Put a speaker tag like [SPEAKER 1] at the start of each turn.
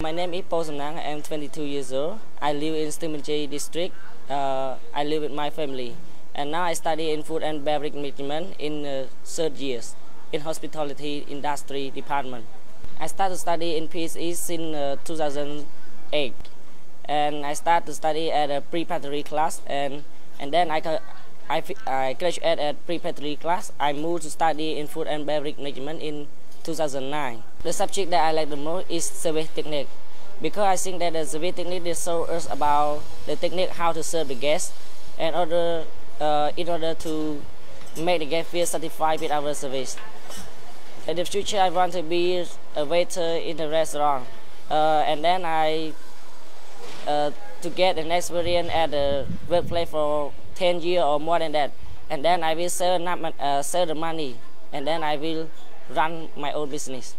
[SPEAKER 1] My name is Paul Samnang. I am 22 years old. I live in Stung Meanchey district. Uh, I live with my family. And now I study in food and beverage management in uh, third years in hospitality industry department. I started to study in PSE since uh, 2008. And I started to study at a preparatory class and, and then I, I, I graduated at preparatory class. I moved to study in food and beverage management in 2009. The subject that I like the most is service technique because I think that the service technique is show us about the technique how to serve the guest and order uh, in order to make the guest feel satisfied with our service. In the future, I want to be a waiter in the restaurant, uh, and then I uh, to get an experience at the workplace for 10 years or more than that, and then I will save, uh, save the money, and then I will run my own business.